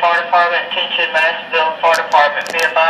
Fire Department, attention Massville Fire Department, be advised